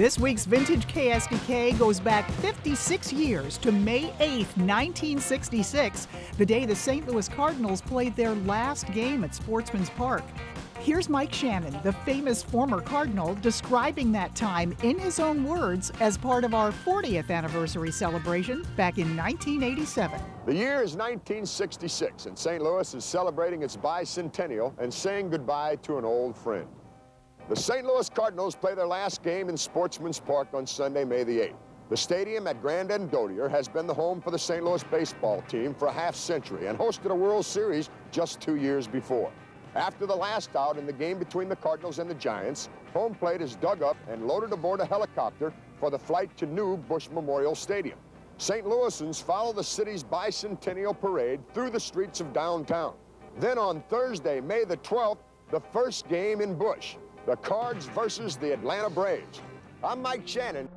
This week's Vintage KSDK goes back 56 years to May 8, 1966, the day the St. Louis Cardinals played their last game at Sportsman's Park. Here's Mike Shannon, the famous former Cardinal, describing that time in his own words as part of our 40th anniversary celebration back in 1987. The year is 1966, and St. Louis is celebrating its bicentennial and saying goodbye to an old friend. The St. Louis Cardinals play their last game in Sportsman's Park on Sunday, May the 8th. The stadium at Grand and Dodier has been the home for the St. Louis baseball team for a half century and hosted a World Series just two years before. After the last out in the game between the Cardinals and the Giants, home plate is dug up and loaded aboard a helicopter for the flight to new Busch Memorial Stadium. St. Louisans follow the city's bicentennial parade through the streets of downtown. Then on Thursday, May the 12th, the first game in Busch, the Cards versus the Atlanta Braves. I'm Mike Shannon.